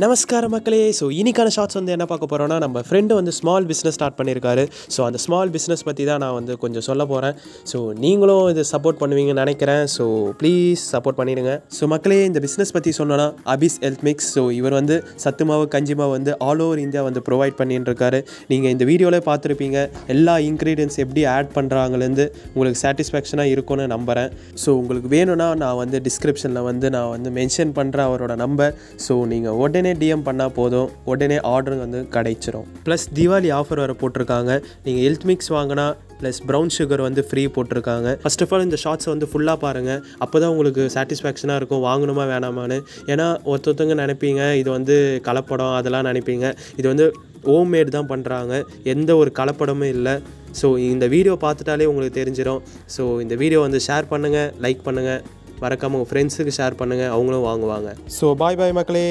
நமஸ்கார மக்களே. ஸோ இன்றைக்கான ஷார்ட்ஸ் வந்து என்ன பார்க்க போகிறோன்னா நம்ம ஃப்ரெண்டு வந்து ஸ்மால் பிஸ்னஸ் ஸ்டார்ட் பண்ணியிருக்காரு ஸோ அந்த ஸ்மால் பிஸ்னஸ் பற்றி தான் நான் வந்து கொஞ்சம் சொல்ல போகிறேன் ஸோ நீங்களும் இது சப்போர்ட் பண்ணுவீங்கன்னு நினைக்கிறேன். ஸோ ப்ளீஸ் சப்போர்ட் பண்ணிடுங்க. ஸோ மக்களே இந்த பிஸ்னஸ் பற்றி சொன்னோன்னா அபிஸ் ஹெல்த் மிக்ஸ் ஸோ இவர் வந்து சத்து மாவு கஞ்சி மாவு வந்து ஆல் ஓவர் இந்தியா வந்து ப்ரொவைட் பண்ணிட்டு இருக்காரு நீங்கள் இந்த வீடியோவில் பார்த்துருப்பீங்க. எல்லா இன்க்ரீடியன்ஸ் எப்படி ஆட் பண்ணுறாங்கலேருந்து உங்களுக்கு சாட்டிஸ்ஃபேக்ஷனாக இருக்கும்னு நம்புகிறேன் ஸோ உங்களுக்கு வேணும்னா நான் வந்து டிஸ்கிரிப்ஷனில் வந்து நான் வந்து மென்ஷன் பண்ணுற அவரோட நம்பர் ஸோ நீங்கள் உடனே உடனே டிஎம் பண்ணால் போதும். உடனே ஆர்டர் வந்து கிடைச்சிரும். ப்ளஸ் தீபாவளி ஆஃபர் வர போட்டிருக்காங்க. நீங்கள் ஹெல்த் மிக்ஸ் வாங்கினா ப்ளஸ் ப்ரௌன் சுகர் வந்து ஃப்ரீ போட்டிருக்காங்க. ஃபர்ஸ்ட் ஆஃப் ஆல் இந்த ஷார்ட்ஸை வந்து ஃபுல்லாக பாருங்கள் அப்போ தான் உங்களுக்கு சாட்டிஸ்ஃபேக்ஷனாக இருக்கும். வாங்கணுமா வேணாமான்னு. ஏன்னா ஒருத்தொருத்தவங்க நினைப்பீங்க இது வந்து கலப்படம் அதெல்லாம் நினைப்பீங்க. இது வந்து ஹோம்மேட் தான் பண்ணுறாங்க எந்த ஒரு கலப்படமும் இல்லை. ஸோ இந்த வீடியோ பார்த்துட்டாலே உங்களுக்கு தெரிஞ்சிடும் ஸோ இந்த வீடியோ வந்து ஷேர் பண்ணுங்கள் லைக் பண்ணுங்கள் மறக்காமல் உங்கள் ஃப்ரெண்ட்ஸுக்கு ஷேர் பண்ணுங்கள் அவங்களும் வாங்குவாங்க. ஸோ பாய் பாய் மக்களே.